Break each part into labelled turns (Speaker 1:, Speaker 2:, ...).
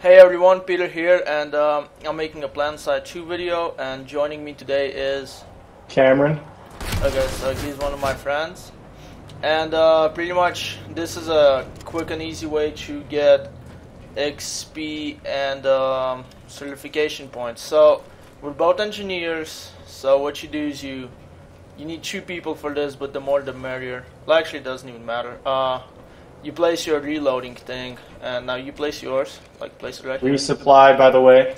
Speaker 1: Hey everyone, Peter here, and um, I'm making a PlanetSide 2 video, and joining me today is...
Speaker 2: Cameron.
Speaker 1: Okay, so he's one of my friends. And uh, pretty much, this is a quick and easy way to get XP and um, certification points. So, we're both engineers, so what you do is you you need two people for this, but the more the merrier. Well, actually, it doesn't even matter. Uh, you place your reloading thing, and now you place yours. Like, place it right here.
Speaker 2: Resupply, by the way.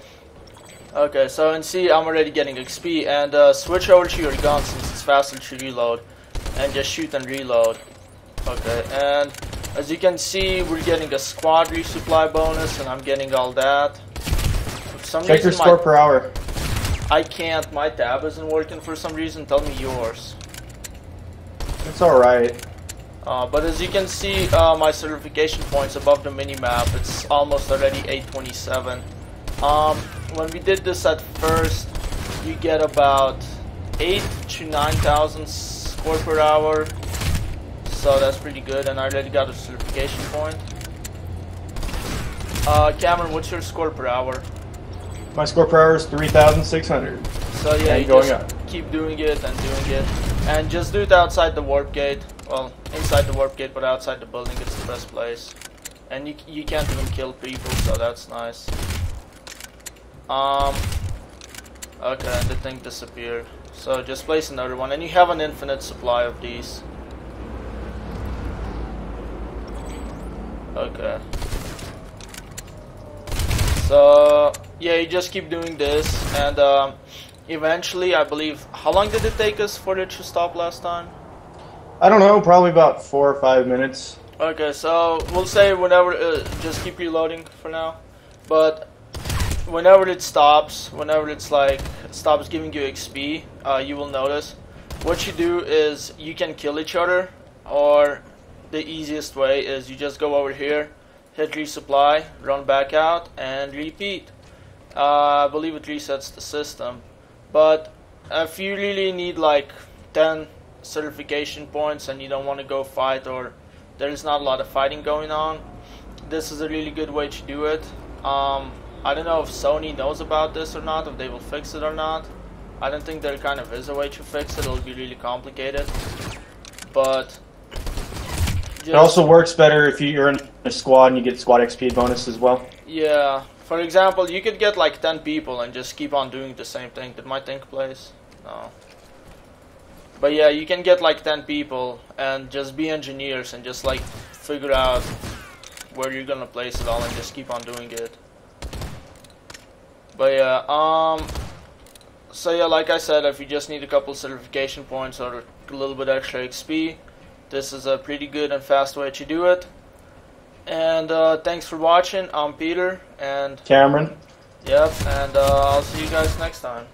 Speaker 1: Okay, so and see, I'm already getting XP, and uh, switch over to your gun since it's faster to reload, and just shoot and reload. Okay, and as you can see, we're getting a squad resupply bonus, and I'm getting all that. Some
Speaker 2: Check your score
Speaker 1: my,
Speaker 2: per hour.
Speaker 1: I can't. My tab isn't working for some reason. Tell me yours.
Speaker 2: It's alright.
Speaker 1: Uh, but as you can see, uh, my certification points above the minimap, it's almost already 827. Um, when we did this at first, you get about 8 to 9,000 score per hour. So that's pretty good, and I already got a certification point. Uh, Cameron, what's your score per hour?
Speaker 2: My score per hour is 3,600.
Speaker 1: So yeah,
Speaker 2: And
Speaker 1: you
Speaker 2: going
Speaker 1: just
Speaker 2: up.
Speaker 1: keep doing it and doing it, and just do it outside the warp gate. Well, inside the warp gate, but outside the building, it's the best place. And you you can't even kill people, so that's nice. Um. Okay, the thing disappeared. So just place another one, and you have an infinite supply of these. Okay. So yeah, you just keep doing this, and um, eventually, I believe. How long did it take us for it to stop last time?
Speaker 2: I don't know, probably about four or five minutes.
Speaker 1: Okay, so we'll say whenever, uh, just keep reloading for now. But whenever it stops, whenever it's like stops giving you XP, uh, you will notice. What you do is you can kill each other, or the easiest way is you just go over here, hit resupply, run back out, and repeat. Uh, I believe it resets the system. But if you really need like 10 certification points and you don't want to go fight or there's not a lot of fighting going on, this is a really good way to do it. Um, I don't know if Sony knows about this or not, if they will fix it or not. I don't think there kind of is a way to fix it. It'll be really complicated. But
Speaker 2: It also works better if you're in a squad and you get squad XP bonus as well.
Speaker 1: Yeah. For example, you could get like 10 people and just keep on doing the same thing. Did my tank place? No. But yeah, you can get like 10 people and just be engineers and just like figure out where you're gonna place it all and just keep on doing it. But yeah, um, so yeah, like I said, if you just need a couple certification points or a little bit extra XP, this is a pretty good and fast way to do it. And uh, thanks for watching. I'm Peter, and
Speaker 2: Cameron.
Speaker 1: yep, and uh, I'll see you guys next time.